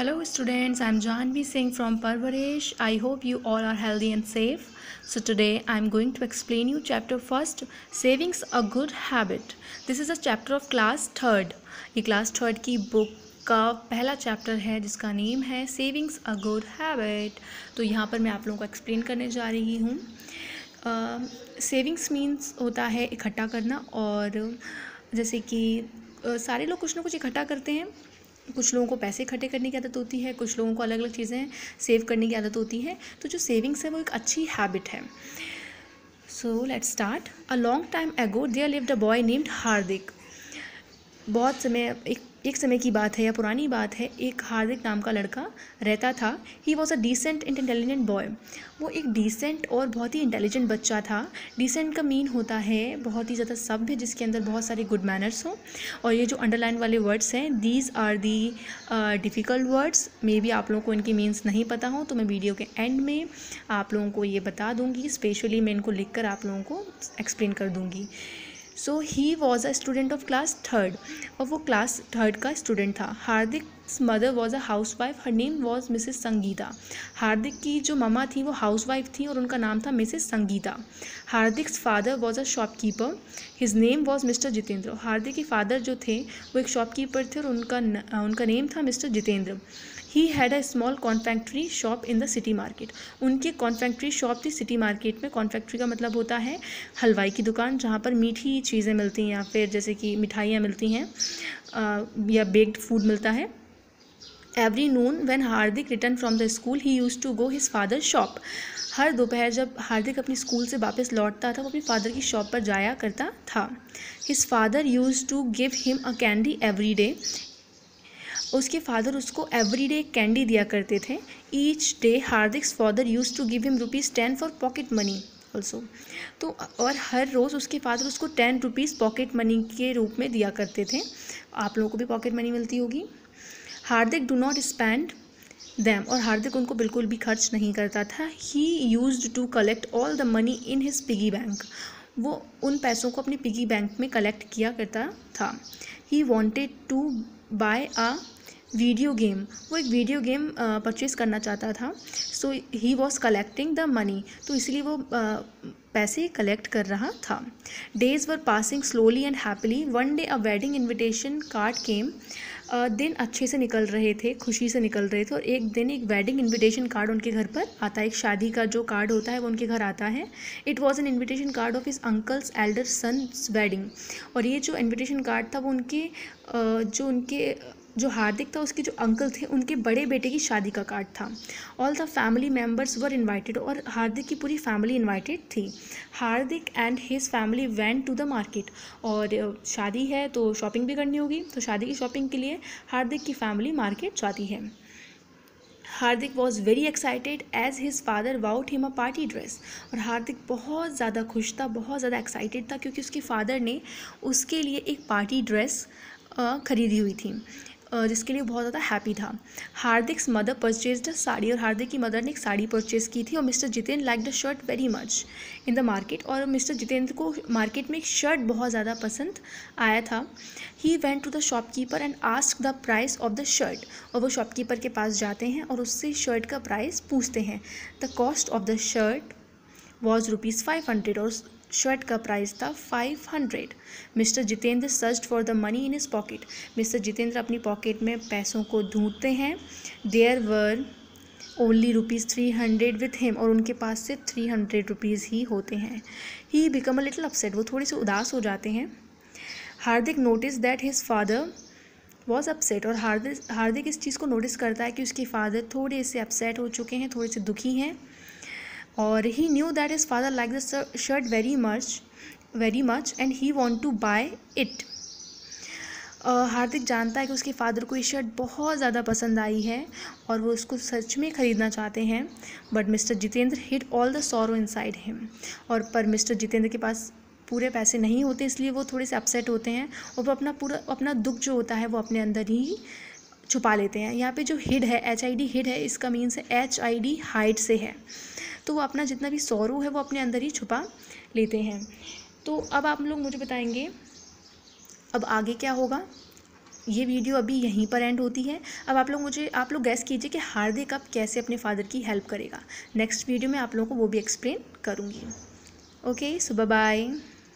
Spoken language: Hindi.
Hello students I am Janvi Singh from Parvaresh I hope you all are healthy and safe so today I am going to explain you chapter first savings a good habit this is a chapter of class third ये क्लास थर्ड की बुक का पहला चैप्टर है जिसका नेम है सेविंग्स अ गुड हैबिट तो यहाँ पर मैं आप लोगों को एक्सप्लेन करने जा रही हूँ। सेविंग्स मीन्स होता है इकट्ठा करना और जैसे कि uh, सारे लोग कुछ ना कुछ इकट्ठा करते हैं। कुछ लोगों को पैसे इकट्ठे करने की आदत होती है, कुछ लोगों को अलग अलग चीज़ें सेव करने की आदत होती है तो जो सेविंग्स है वो एक अच्छी हैबिट है। So let start a long time ago there lived a boy named Hardik बहुत समय, एक एक समय की बात है या पुरानी बात है, एक हार्दिक नाम का लड़का रहता था। He was a decent and intelligent boy वो एक डिसेंट और बहुत ही इंटेलिजेंट बच्चा था। डिसेंट का मीन होता है, बहुत ही ज़्यादा सभ्य, जिसके अंदर बहुत सारे गुड मैनर्स हों। और ये जो अंडरलाइन वाले वर्ड्स हैं these are the difficult words may be आप लोगों को इनकी मीन्स नहीं पता हो तो मैं वीडियो के एंड में आप लोगों को ये बता दूँगी। स्पेशली मैं इनको लिख कर आप लोगों को एक्सप्लेन कर दूँगी। So he was a student of class third और वो क्लास थर्ड का स्टूडेंट था. Hardik mother was a housewife her name was Mrs Sangeeta Hardik की जो ममा थी, वो हाउस वाइफ थी और उनका नाम था Mrs Sangeeta Hardik's father was a shopkeeper his name was Mr Jitendra Hardik के फादर जो थे, वो एक शॉपकीपर थे और उनका उनका नेम था Mr Jitendra he had a small confectionery shop in the city market उनकी कॉन्फैक्ट्री शॉप थी सिटी मार्केट में कॉन्फैक्ट्री का मतलब होता है हलवाई की दुकान, जहाँ पर मीठी चीज़ें मिलती हैं या फिर जैसे कि मिठाइयाँ मिलती हैं या बेक्ड फ़ूड मिलता है। Every noon when Hardik return from the school he use to go his father shop हर दोपहर जब हार्दिक अपनी स्कूल से वापस लौटता था, वो अपनी फादर की शॉप पर जाया करता था। His father use to give him a candy every day उसके फादर उसको एवरी डे कैंडी दिया करते थे। Each day Hardik's father use to give him rupees ten for pocket money also तो और हर रोज़ उसके फादर उसको टेन रुपीज़ पॉकेट मनी के रूप में दिया करते थे। आप लोगों को भी पॉकेट मनी मिलती होगी। Hardik do not spend them और हार्दिक उनको बिल्कुल भी खर्च नहीं करता था। He use to collect all the money in his piggy bank वो उन पैसों को अपनी पिगी बैंक में कलेक्ट किया करता था। He wanted to buy a video game वो एक वीडियो गेम परचेज़ करना चाहता था। So he was collecting the money तो इसलिए वो पैसे कलेक्ट कर रहा था। Days were passing slowly and happily one day a wedding invitation card came दिन अच्छे से निकल रहे थे, खुशी से निकल रहे थे और एक दिन एक वेडिंग इन्विटेशन कार्ड उनके घर पर आता है। एक शादी का जो कार्ड होता है वो उनके घर आता है। It was an invitation card of his uncle's elder son's wedding और ये जो इन्विटेशन कार्ड था वो उनके जो उनके जो हार्दिक था, उसके जो अंकल थे, उनके बड़े बेटे की शादी का कार्ड था। All the family members were invited और हार्दिक की पूरी फैमिली इन्वाइटेड थी। Hardik and his family went to the market और शादी है तो शॉपिंग भी करनी होगी। तो शादी की शॉपिंग के लिए हार्दिक की फैमिली मार्केट जाती है। Hardik was very excited as his father bought him a party dress और हार्दिक बहुत ज़्यादा खुश था, बहुत ज़्यादा एक्साइटेड था क्योंकि उसके फादर ने उसके लिए एक पार्टी ड्रेस खरीदी हुई थी। जिसके लिए बहुत ज़्यादा हैप्पी था। Hardik's mother purchase the sari और हार्दिक की मदर ने एक साड़ी परचेज की थी और Mr Jitendra like the shirt very much in the market और मिस्टर जितेंद्र को मार्केट में एक शर्ट बहुत ज़्यादा पसंद आया था। He went to the shopkeeper and ask the price of the shirt और वो शॉपकीपर के पास जाते हैं और उससे शर्ट का प्राइस पूछते हैं। The cost of the shirt was rupees five hundred और शर्ट का प्राइस था five hundred Mr Jitendra search for the money in his pocket Mr Jitendra अपनी पॉकेट में पैसों को ढूंढते हैं. There were only rupees three hundred with him और उनके पास से थ्री हंड्रेड रुपीज़ ही होते हैं. He become a little upset वो थोड़े से उदास हो जाते हैं. Hardik notice that his father was upset और हार्दिक हार्दिक इस चीज़ को नोटिस करता है कि उसके फादर थोड़े से अपसेट हो चुके हैं, थोड़े से दुखी हैं. और he knew that his father like the shirt very much very much and he want to buy it Hardik जानता है कि उसके फादर को ये शर्ट बहुत ज़्यादा पसंद आई है और वो उसको सच में ख़रीदना चाहते हैं but Mr Jitendra hid all the sorrow inside him और पर मिस्टर जितेंद्र के पास पूरे पैसे नहीं होते, इसलिए वो थोड़े से अपसेट होते हैं और वो अपना पूरा, अपना दुख जो होता है वो अपने अंदर ही छुपा लेते हैं। यहाँ पे जो हिड है एच आई डी हिड है, इसका means H I D height से है। तो वो अपना जितना भी सौरू है, वो अपने अंदर ही छुपा लेते हैं। तो अब आप लोग मुझे बताएँगे, अब आगे क्या होगा? ये वीडियो अभी यहीं पर एंड होती है। अब आप लोग मुझे, आप लोग गैस कीजिए कि हार्दिक अब कैसे अपने फादर की हेल्प करेगा। नेक्स्ट वीडियो में आप लोगों को वो भी एक्सप्लेन करूँगी। ओके सुबह बाय